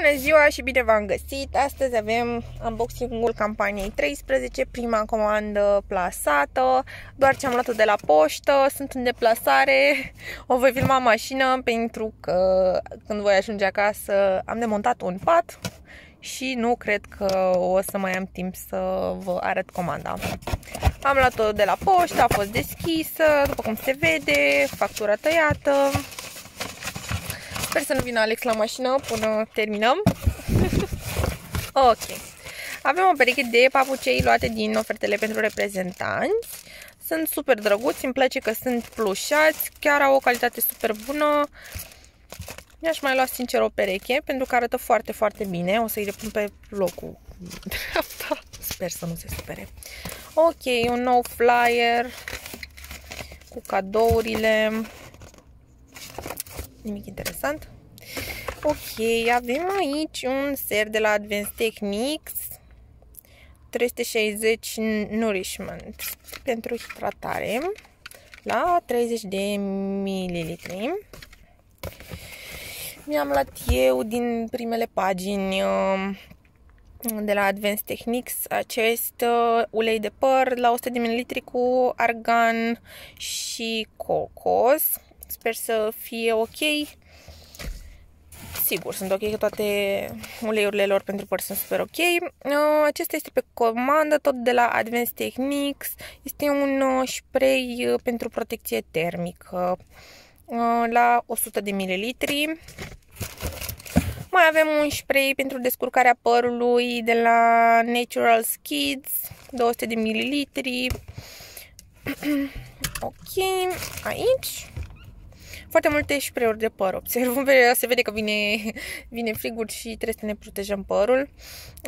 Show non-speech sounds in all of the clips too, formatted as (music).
Bună ziua și bine v-am găsit! Astăzi avem unboxing-ul campaniei 13, prima comandă plasată, doar ce am luat-o de la poștă, sunt în deplasare, o voi filma mașină pentru că când voi ajunge acasă am demontat un pat și nu cred că o să mai am timp să vă arăt comanda. Am luat-o de la poștă, a fost deschisă, după cum se vede, factura tăiată, Sper să nu vină Alex la mașină până terminăm. (laughs) ok. Avem o pereche de papucei luate din ofertele pentru reprezentanți. Sunt super drăguți, îmi place că sunt plușați, chiar au o calitate super bună. Mi-aș mai lua sincer o pereche, pentru că arată foarte, foarte bine. O să-i repun pe locul dreapta. Sper să nu se supere. Ok, un nou flyer cu cadourile nimic interesant. Ok, avem aici un ser de la Advanced Techniques 360 Nourishment pentru hidratare la 30 de mililitri. Mi-am luat eu din primele pagini uh, de la Advanced Techniques acest uh, ulei de păr la 100 de ml cu argan și cocos Sper să fie ok. Sigur, sunt ok că toate uleiurile lor pentru păr sunt super ok. Uh, acesta este pe comandă, tot de la Advanced Techniques. Este un uh, spray uh, pentru protecție termică la 100 de ml. Mai avem un spray pentru descurcarea părului de la Natural Skids, 200 de ml. (clears throat) ok, aici foarte multe spray de păr. Observăm, (laughs) se vede că vine, vine frigul și trebuie să ne protejăm părul.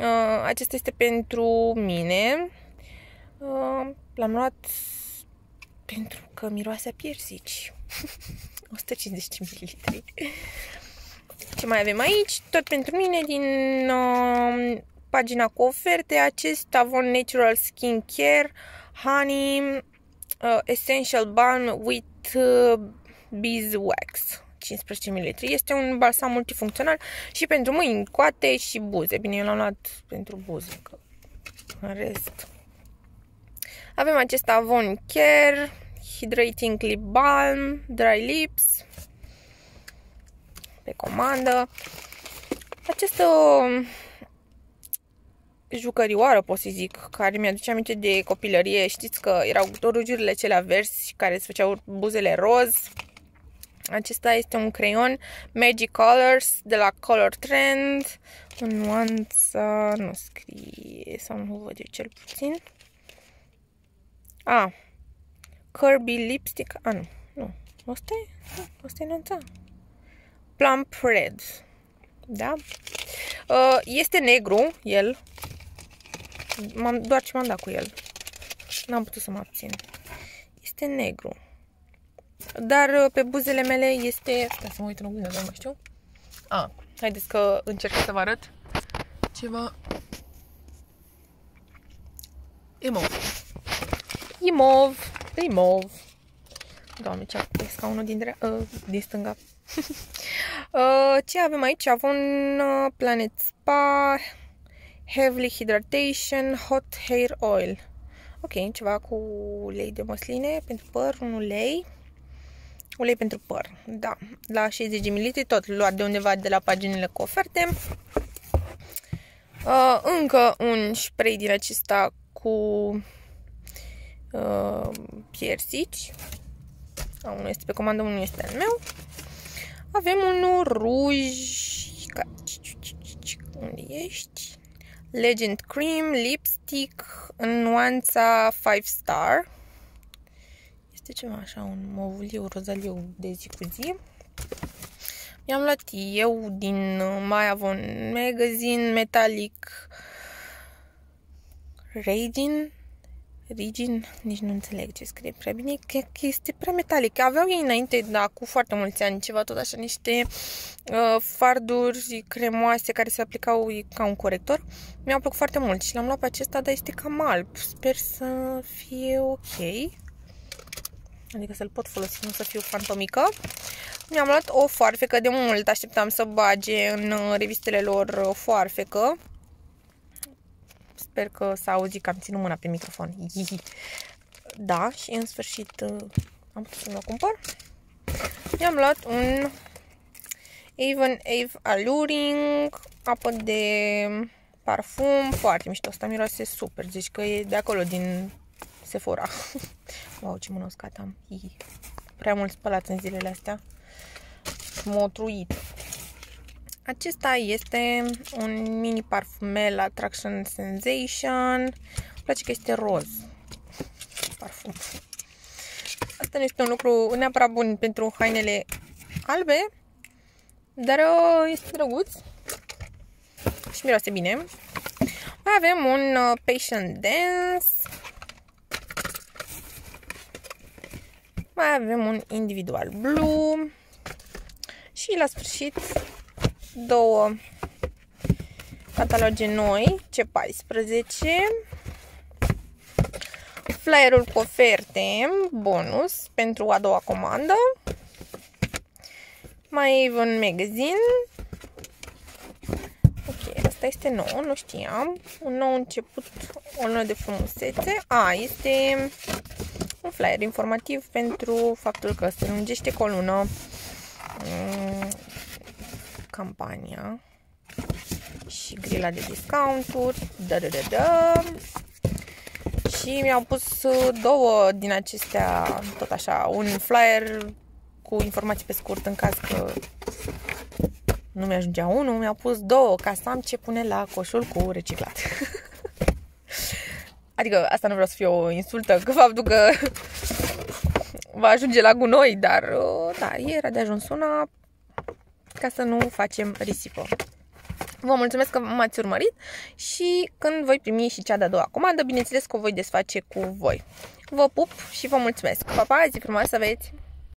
Uh, acesta este pentru mine. Uh, l-am luat pentru că miroase a piersici. 150 ml. Ce mai avem aici? Tot pentru mine din uh, pagina cu oferte. Acest Avon Natural Skin Care Honey uh, Essential Balm with uh, Beeswax 15 ml. Este un balsam multifuncțional și pentru mâini, coate și buze. Bine, eu l-am luat pentru buze, că în rest... Avem acest Avon Care Hydrating Lip Balm Dry Lips pe comandă. Această jucărioară, pot să zic, care mi-aduce aminte de copilărie. Știți că erau rujurile cele verzi care se făceau buzele roz acesta este un creion Magic Colors de la Color Trend. În nuanță nu scrie sau nu văd eu cel puțin. A, Kirby Lipstick. A, nu. Nu. Asta e? Asta e nuanța. Plump Red. Da? Uh, este negru, el. Doar ce m-am dat cu el. N-am putut să mă abțin. Este negru. Dar uh, pe buzele mele este... Stai să mă uit în oglindă, nu mai știu. A, haideți că încerc să vă arăt ceva. E mov. E mov. E mov. Doamne, ce a scaunul din, dre- uh, din stânga. (laughs) uh, ce avem aici? Avem un uh, Planet Spa, Heavily Hydration, Hot Hair Oil. Ok, ceva cu ulei de măsline pentru păr, un ulei. Ulei pentru păr, da, la 60 de ml, tot luat de undeva de la paginile cu oferte. Uh, încă un spray din acesta cu uh, piersici. Unul este pe comandă, unul este al meu. Avem unul ruj. Unde ești? Legend Cream Lipstick în nuanța 5 Star. Este ceva așa, un movuliu, rozaliu de zi cu zi. Mi-am luat eu din Maya Von Magazine Metallic Raging Rigin, nici nu înțeleg ce scrie prea bine, că este prea metalic. Aveau ei înainte, da, cu foarte mulți ani, ceva tot așa, niște uh, farduri cremoase care se aplicau ca un corector. Mi-au plăcut foarte mult și l-am luat pe acesta, dar este cam alb. Sper să fie ok. Adică să-l pot folosi, nu să fiu fantomică. Mi-am luat o foarfecă, de mult așteptam să bage în revistele lor o foarfecă. Sper că s-a auzit că am ținut mâna pe microfon. (laughs) Da, și în sfârșit uh, am putut să-mi cumpăr. Mi-am luat un Avon Ave Alluring, apă de parfum, foarte mișto. Asta miroase super, zici că e de acolo, din Sephora. (laughs) wow, ce mână uscat am. Ii. Prea mult spălat în zilele astea. M-a truit. Acesta este un mini parfumel Attraction Sensation. Îmi place că este roz. Parfum. Asta nu este un lucru neapărat bun pentru hainele albe, dar uh, este drăguț și miroase bine. Mai avem un uh, Patient Dance. Mai avem un Individual Blue. Și la sfârșit două cataloge noi, C14. Flyerul cu oferte, bonus pentru a doua comandă. Mai Avon Magazine. Ok, asta este nou, nu știam. Un nou început, o lună de frumusețe. A, este un flyer informativ pentru faptul că se lungește cu o lună mm, campania și grila de discounturi. Da, da, da, da. Și mi-au pus două din acestea, tot așa, un flyer cu informații pe scurt în caz că nu mi-ajungea unul, mi-au pus două ca să am ce pune la coșul cu reciclat. (laughs) adică asta nu vreau să fie o insultă, că faptul că va ajunge la gunoi, dar da, era de ajuns una ca să nu facem risipă. Vă mulțumesc că m-ați urmărit și când voi primi și cea de-a doua comandă, bineînțeles că o voi desface cu voi. Vă pup și vă mulțumesc! Pa, pa, zi frumoasă aveți!